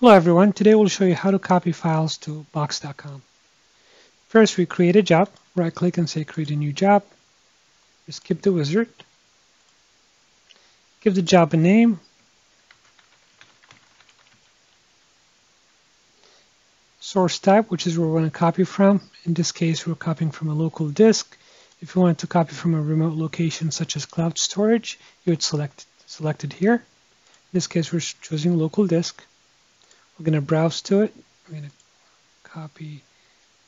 Hello everyone, today we'll show you how to copy files to Box.com. First we create a job, right click and say create a new job. Skip the wizard. Give the job a name. Source type, which is where we want to copy from. In this case we're copying from a local disk. If you wanted to copy from a remote location such as cloud storage, you would select, select it here. In this case we're choosing local disk. We're going to browse to it. We're going to copy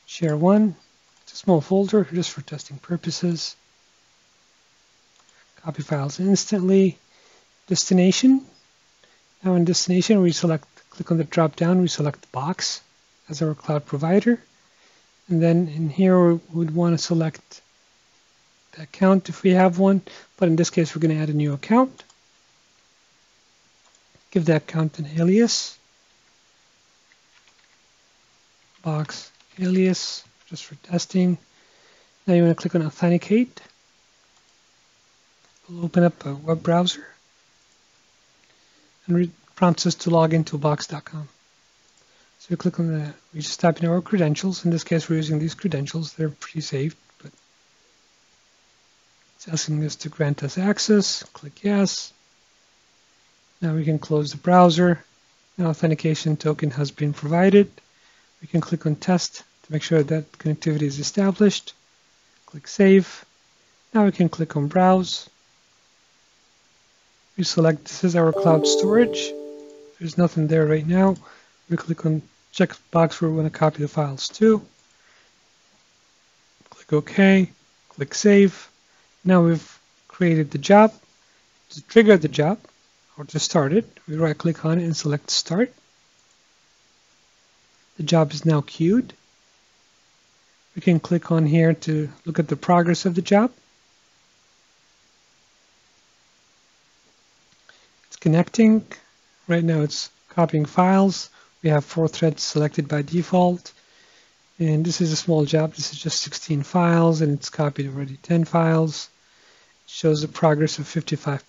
share one. It's a small folder just for testing purposes. Copy files instantly. Destination. Now in destination, we select, click on the drop down, we select box as our cloud provider. And then in here, we would want to select the account if we have one. But in this case, we're going to add a new account. Give that account an alias box alias just for testing. Now you want to click on Authenticate. We'll open up a web browser and prompts us to log into box.com. So we click on the, we just type in our credentials. In this case, we're using these credentials. They're pre-saved, but it's asking us to grant us access. Click yes. Now we can close the browser. An authentication token has been provided. We can click on test to make sure that connectivity is established. Click save. Now we can click on browse. We select this is our cloud storage. There's nothing there right now. We click on check box where we want to copy the files to. Click OK. Click save. Now we've created the job. To trigger the job or to start it, we right click on it and select start. The job is now queued. We can click on here to look at the progress of the job. It's connecting. Right now it's copying files. We have four threads selected by default. And this is a small job. This is just 16 files and it's copied already 10 files. It shows the progress of 55%,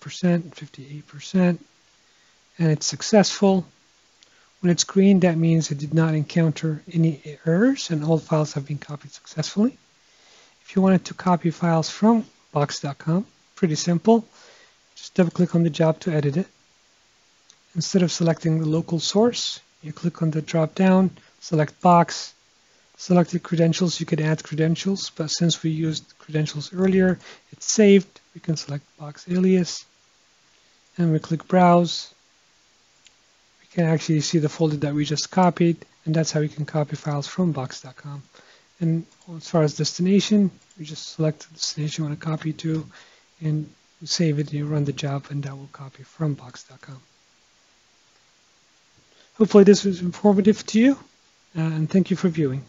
58%, and it's successful. When it's green, that means it did not encounter any errors and all files have been copied successfully. If you wanted to copy files from box.com, pretty simple. Just double click on the job to edit it. Instead of selecting the local source, you click on the drop down, select box, select the credentials. You could add credentials, but since we used credentials earlier, it's saved. We can select box alias and we click browse can actually see the folder that we just copied, and that's how you can copy files from box.com. And as far as destination, you just select the destination you want to copy to, and save it, and you run the job, and that will copy from box.com. Hopefully this was informative to you, uh, and thank you for viewing.